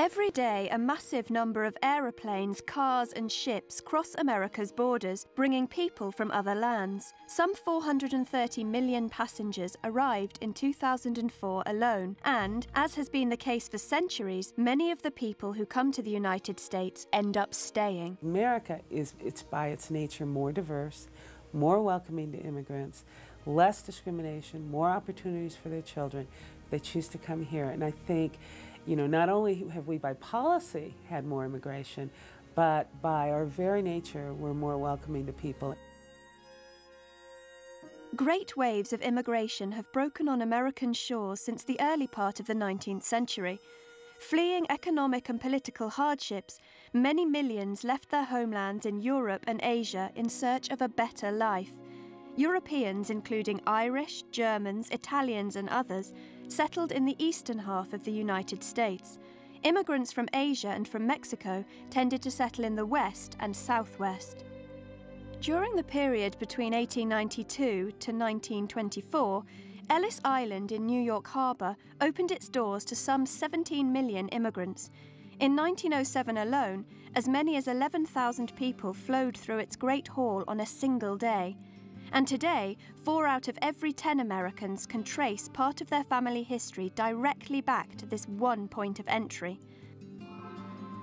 Every day, a massive number of aeroplanes, cars, and ships cross America's borders, bringing people from other lands. Some 430 million passengers arrived in 2004 alone, and, as has been the case for centuries, many of the people who come to the United States end up staying. America is, it's by its nature more diverse, more welcoming to immigrants, less discrimination, more opportunities for their children. They choose to come here, and I think you know, not only have we by policy had more immigration, but by our very nature, we're more welcoming to people. Great waves of immigration have broken on American shores since the early part of the 19th century. Fleeing economic and political hardships, many millions left their homelands in Europe and Asia in search of a better life. Europeans, including Irish, Germans, Italians, and others, settled in the eastern half of the United States. Immigrants from Asia and from Mexico tended to settle in the west and southwest. During the period between 1892 to 1924, Ellis Island in New York Harbour opened its doors to some 17 million immigrants. In 1907 alone, as many as 11,000 people flowed through its Great Hall on a single day. And today, four out of every 10 Americans can trace part of their family history directly back to this one point of entry.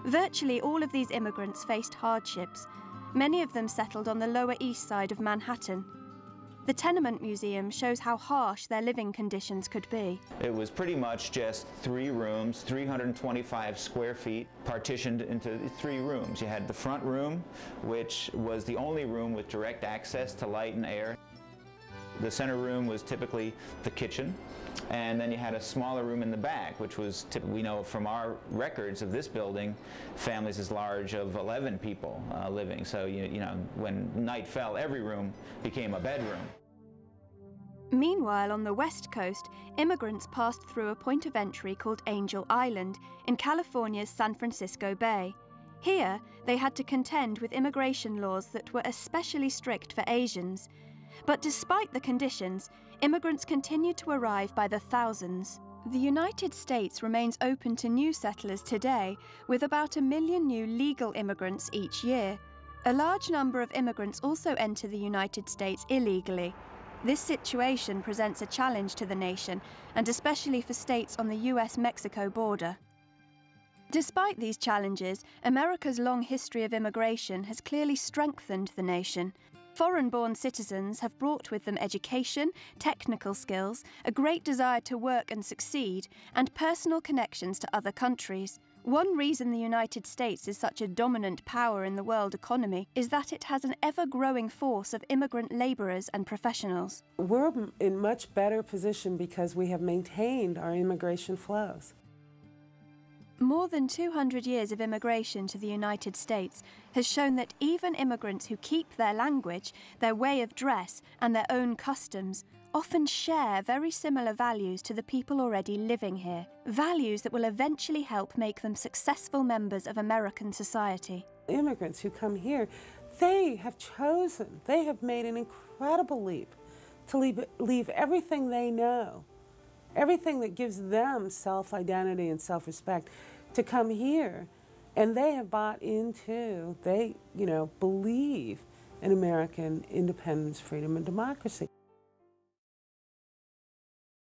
Virtually all of these immigrants faced hardships. Many of them settled on the Lower East Side of Manhattan, the Tenement Museum shows how harsh their living conditions could be. It was pretty much just three rooms, 325 square feet, partitioned into three rooms. You had the front room, which was the only room with direct access to light and air. The center room was typically the kitchen, and then you had a smaller room in the back, which was, we know from our records of this building, families as large of 11 people uh, living. So, you, you know, when night fell, every room became a bedroom. Meanwhile, on the west coast, immigrants passed through a point of entry called Angel Island in California's San Francisco Bay. Here, they had to contend with immigration laws that were especially strict for Asians. But despite the conditions, immigrants continued to arrive by the thousands. The United States remains open to new settlers today, with about a million new legal immigrants each year. A large number of immigrants also enter the United States illegally. This situation presents a challenge to the nation, and especially for states on the US Mexico border. Despite these challenges, America's long history of immigration has clearly strengthened the nation. Foreign born citizens have brought with them education, technical skills, a great desire to work and succeed, and personal connections to other countries. One reason the United States is such a dominant power in the world economy is that it has an ever growing force of immigrant labourers and professionals. We're in much better position because we have maintained our immigration flows. More than 200 years of immigration to the United States has shown that even immigrants who keep their language, their way of dress, and their own customs often share very similar values to the people already living here, values that will eventually help make them successful members of American society. Immigrants who come here, they have chosen, they have made an incredible leap to leave, leave everything they know everything that gives them self-identity and self-respect to come here. And they have bought into, they, you know, believe in American independence, freedom, and democracy.